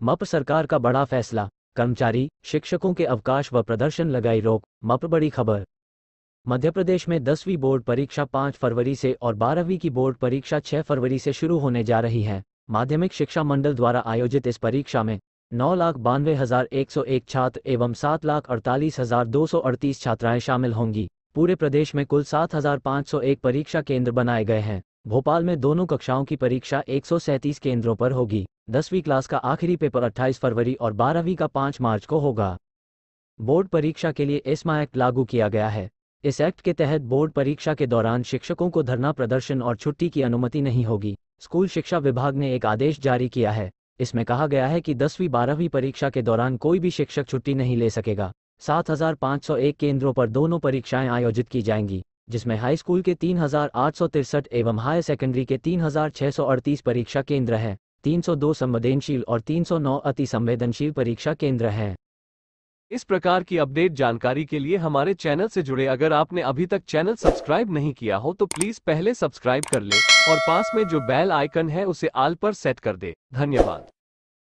मप सरकार का बड़ा फैसला, कर्मचारी, शिक्षकों के अवकाश व प्रदर्शन लगाई रोक, मप बड़ी खबर। मध्य प्रदेश में दसवीं बोर्ड परीक्षा 5 फरवरी से और बारहवीं की बोर्ड परीक्षा छह फरवरी से शुरू होने जा रही है। माध्यमिक शिक्षा मंडल द्वारा आयोजित इस परीक्षा में नौ लाख बानवे हज़ार एक सौ एक छात्र एवं सात लाख अड़तालीस हज़ार दो सौ अड़तीस छात्राएँ शामिल होंगी। पूरे प्रदेश में कुल सात हज़ार पाँच सौ एक परीक्षा केंद्र बनाए गए हैं। भोपाल में दोनों कक्षाओं की परीक्षा एक सौ सैंतीस केंद्रों पर होगी। दसवीं क्लास का आखिरी पेपर 28 फरवरी और बारहवीं का 5 मार्च को होगा। बोर्ड परीक्षा के लिए एस्मा एक्ट लागू किया गया है। इस एक्ट के तहत बोर्ड परीक्षा के दौरान शिक्षकों को धरना प्रदर्शन और छुट्टी की अनुमति नहीं होगी। स्कूल शिक्षा विभाग ने एक आदेश जारी किया है। इसमें कहा गया है कि दसवीं बारहवीं परीक्षा के दौरान कोई भी शिक्षक छुट्टी नहीं ले सकेगा। सात हज़ार पाँच सौ एक केंद्रों पर दोनों परीक्षाएँ आयोजित की जाएँगी। जिसमें हाई स्कूल के तीन एवं हायर सेकेंडरी के तीन हज़ार छह सौ अड़तीस परीक्षा केंद्र हैं, तीन सौ दो संवेदनशील और तीन सौ नौ अति संवेदनशील परीक्षा केंद्र हैं। इस प्रकार की अपडेट जानकारी के लिए हमारे चैनल से जुड़े अगर आपने अभी तक चैनल सब्सक्राइब नहीं किया हो तो प्लीज़ पहले सब्सक्राइब कर ले और पास में जो बेल आइकन है उसे आल पर सेट कर दे। धन्यवाद।